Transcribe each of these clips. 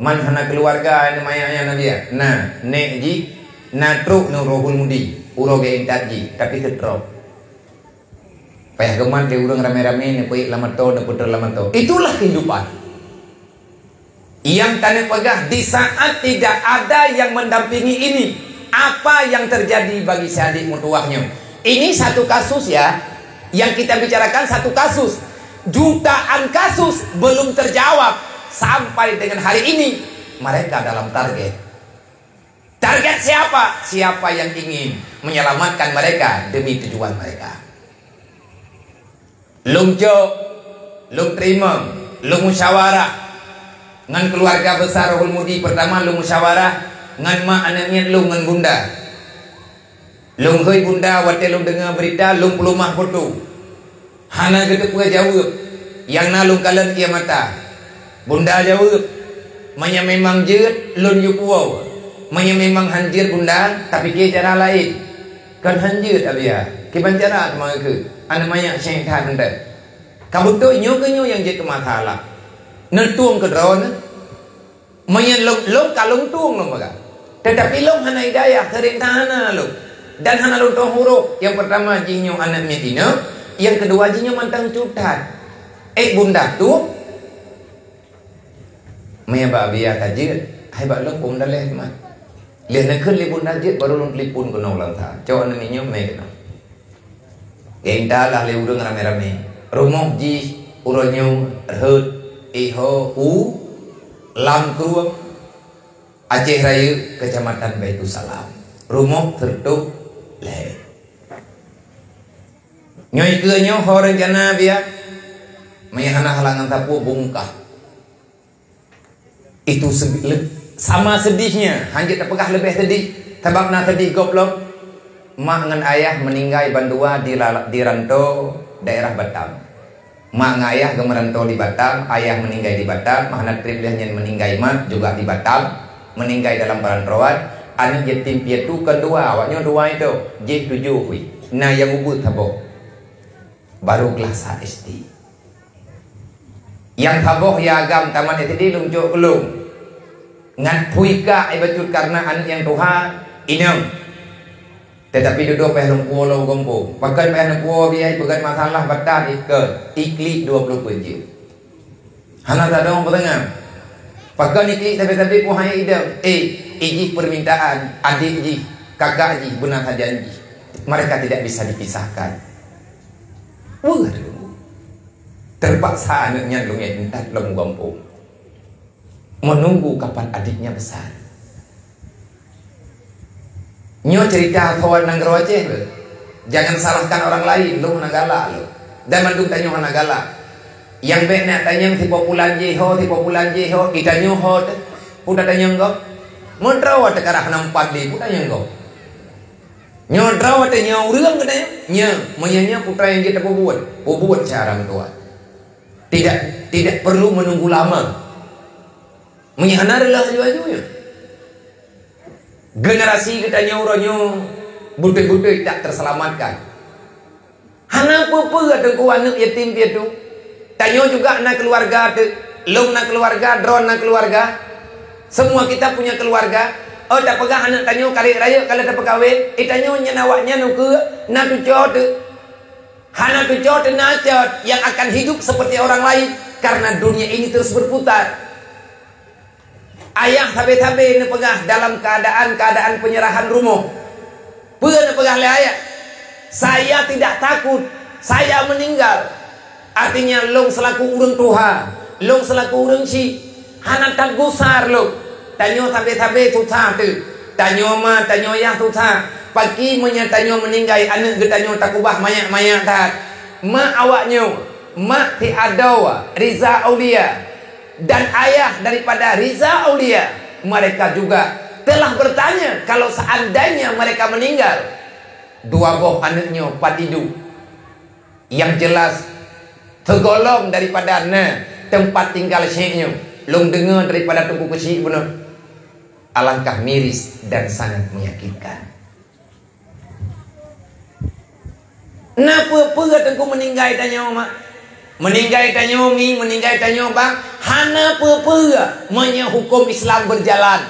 Man hana keluarga ni mayanya nabi ya. Nah, nek ji na truk no rohul mudi. Uro ge intat ji, tapi ketrok. Payah geman di urang rame-rame ni puik lamato ni putra lamato. Itulah kehidupan. Yang tanya pegah di saat tidak ada yang mendampingi ini. Apa yang terjadi bagi si adik mutuahnya? Ini satu kasus ya. Yang kita bicarakan satu kasus. Jutaan kasus belum terjawab sampai dengan hari ini mereka dalam target. Target siapa? Siapa yang ingin menyelamatkan mereka demi tujuan mereka. Lung cok, lung terima, lung musyawarah. Ngan keluarga besar Rahul Mudi pertama lung musyawarah ngan mak anaknya lung ngan bunda. Lung hoi bunda wate lung dengar berita lung pelumah foto. Hana gedek jawab. Yang nalung kalian kia mata. Bunda jawab Manya memang jeut lun yu puau. Manya memang hanjir bunda Tapi ke cara lain. Kan hanjir abia Kiban cara sama ke? Ana manya than benda Kamu tu nyo ke nyo yang je ke masalah? Netuang ke drone Manya long long kalung tuang long baga. Tetapi long hana hidayah Sering tahana long Dan hana long tuang huruf. Yang pertama jinyo anak Medina Yang kedua jinyo mantang cutat Eh bunda tu Maya ba biya ta jit hai ba lok pum da le ma le na khun li bun da jit baru lon li pun ko no lang tha cho an mi nyom me no Geng da la le urang rame rame rumok ji uronyo hut i ho u lam kruang Aceh Raya Kecamatan Baitu Salam rumok tertutup le Nyoy ke nyo hore jana biya Maya hana halangan tapu bungkah itu sama sedihnya. Hanya terpegah lebih sedih. Sebab nak sedih goblok. Mak dengan ayah meninggal bandua di, di rantau daerah Batam. Mak dengan ayah gemerantau di Batam ayah meninggal di Batam mak triplehnya meninggal mak juga di Batam meninggal dalam perantauan anak yatim piatu kedua awaknya dua itu J tujuh hui. Nah yang ubud tabok baru kelas SD yang taboh ya agam taman SD lungcuk kelung ngan puika ai bacut karena anak yang Tuhan inang tetapi duduk peh long puo long gompo pakai peh puo biai bukan masalah batal ke ikli 20 kunci hana tak ada orang petengah pakai ikli tapi-tapi pun hanya idam eh iji permintaan adik ji kakak ji benar janji mereka tidak bisa dipisahkan. Wah terpaksa anaknya long entat long gompo menunggu kapan adiknya besar. Nyo cerita kawan nang Aceh. Jangan salahkan orang lain, lo nagala lo. Dan mandung tanyo nagala. Yang benar tanya si populan jeho, si populan jeho, kita nyo ho, puda tanya ngok. Montrawa te karah nampak di puda tanya ngok. Nyo drawa te nyo urang katanya. Nya, menyanya putra yang kita buat, buat cara tua. Tidak tidak perlu menunggu lama Menyahanarlah aju-ajunya. Generasi kita nyauronyo butik-butik tak terselamatkan. Hana apa ada ku anak yatim piatu. Tanyo juga anak keluarga tu. Long nak keluarga, drone nak keluarga. Semua kita punya keluarga. Oh tak pegang anak tanyo kali raya kalau tak pegawai. Eh tanyo nyenawaknya nuke na tu tu. Hana tu tu nacot yang akan hidup seperti orang lain karena dunia ini terus berputar. Ayah tabe-tabe ni pegah dalam keadaan-keadaan penyerahan rumah. Ni pegah le ayah. Saya tidak takut. Saya meninggal. Artinya long selaku urang Tuhan. Long selaku urang si. Hana tak gusar lo. Tanyo tabe-tabe tutah tu. Tanyo ma, tanyo yah tutah. Pagi menyatanyo meninggal. Anak tanyo takubah mayak-mayak tak. Ma awaknya. Ma ti adawa. Riza Aulia dan ayah daripada Riza Aulia. Mereka juga telah bertanya kalau seandainya mereka meninggal. Dua boh anaknya patidu yang jelas tergolong daripada na tempat tinggal syekhnya. Long dengar daripada tunggu kecil benar alangkah miris dan sangat meyakinkan. Napa pula tengku meninggal tanya mak meninggal tanyomi meninggal tanyobang hana pepera menya hukum Islam berjalan.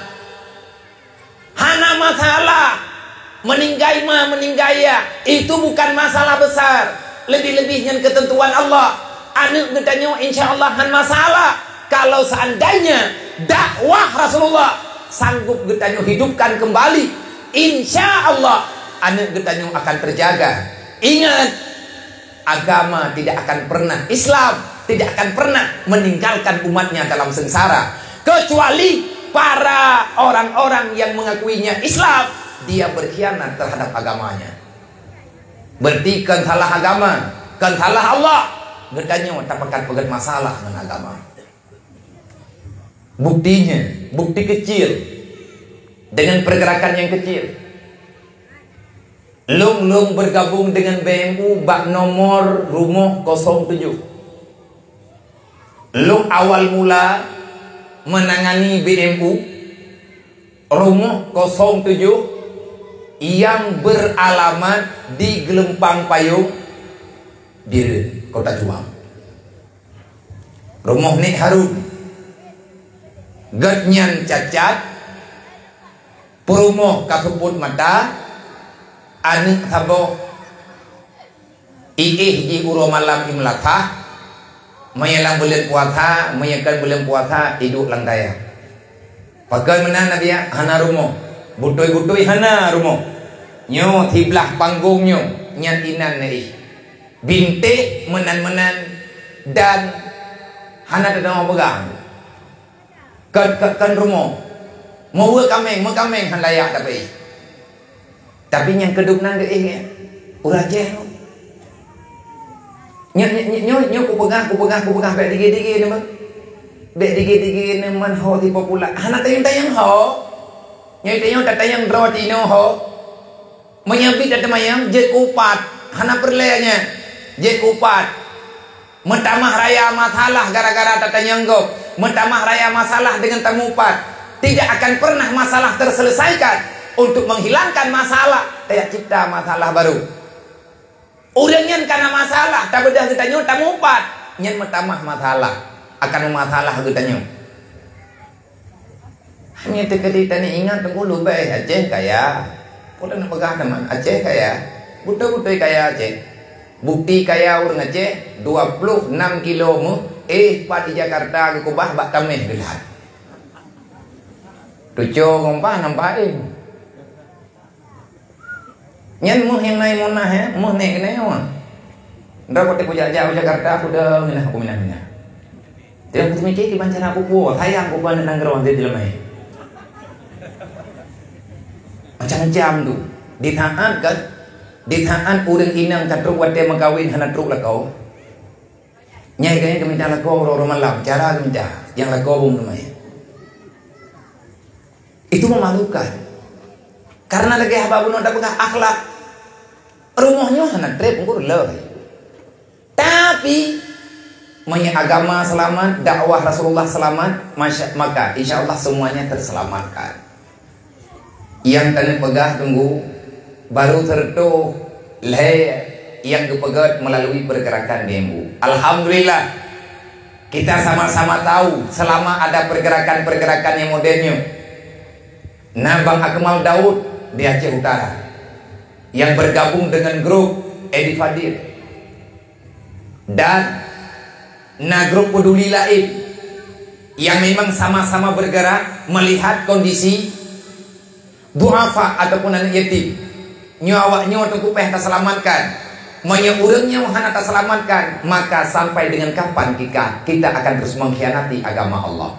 Hana masalah meninggal mah meninggal ya itu bukan masalah besar. Lebih-lebihnya ketentuan Allah. Anak bertanya insya Allah han masalah. Kalau seandainya dakwah Rasulullah sanggup bertanya hidupkan kembali insya Allah anak bertanya akan terjaga. Ingat agama tidak akan pernah Islam tidak akan pernah meninggalkan umatnya dalam sengsara. Kecuali para orang-orang yang mengakuinya Islam dia berkhianat terhadap agamanya. Berarti salah agama salah Allah. Gedanya mendapatkan pegat masalah dengan agama. Buktinya bukti kecil. Dengan pergerakan yang kecil Lung Lung bergabung dengan BMU bak nomor rumah 07 Lung awal mula menangani BMU rumah 07 yang beralamat di Gelempang Payung di Kota Juang. Rumah Nik Harun Gatnyan cacat Perumoh kasuput mata Anik sabo Iih malam imlakah Mayalang bulan puasa Mayakan bulan puasa Hidup lang daya. Pakai mana Nabi ya? Hana rumah Butoi-butoi hana rumah nyo tiblah panggungnya nyan inan ni binte menan-menan dan hana ada nama pegang. Kan kan, rumah mau kameng mau kameng han layak tapi tapi yang keduk nang eh ya urah je. Nyo nyo nyo nyo ku pegang ku pegang ku pegang bek digi-digi ni bang bek digi-digi ni man ho ti popular hana tayang tayang ho. Nyo tayang tayang draw ti no ho. Menyabit ada mayang je kupat. Hana perlenya je kupat. Mentamah raya masalah gara-gara tata nyenggok mentamah raya masalah dengan tamupat tidak akan pernah masalah terselesaikan untuk menghilangkan masalah. Kayak cipta masalah baru. Udangnya karena masalah. Tak bedah kita nyut tamupat nyen mentamah masalah. Akan masalah kita nyut hanya kita ni ingat tunggu baik aja kayak Udah nak teman Aceh kaya Betul-betul kaya Aceh? Bukti kaya orang Aceh? 26 kilo mu Eh pak di Jakarta ke kubah bak tameh gelat Tujuh ngompah nampak eh Nyan muh yang naik munah ya Muh naik ya Ndak kau teku jauh Jakarta aku dah minah aku minah minah. Dia aku mikir di bancana aku kuat. Sayang aku pandang nanggerawang dia di lemah. Macam-macam tu. Ditaat kan ditaat urang inang katruk wate makawin hana truk lakau nyai kaya dah lakau orang malam. Cara dah yang lakau bung rumah itu memalukan. Karena lagi haba bunuh tak pegang akhlak rumahnya hana trep ngkur leh tapi Manya agama selamat, dakwah Rasulullah selamat, maka insya Allah semuanya terselamatkan yang tanda pegah tunggu baru tertu leh yang kepegat melalui pergerakan DMU. Alhamdulillah kita sama-sama tahu selama ada pergerakan-pergerakan yang modernnya. Nah Bang Akmal Daud di Aceh Utara yang bergabung dengan grup Edi Fadil dan nah grup peduli lain yang memang sama-sama bergerak melihat kondisi duafa ataupun anak yatim. Nyawa nyawa tengku peh tak selamatkan menyurungnya wahana tak selamatkan maka sampai dengan kapan kita kita akan terus mengkhianati agama Allah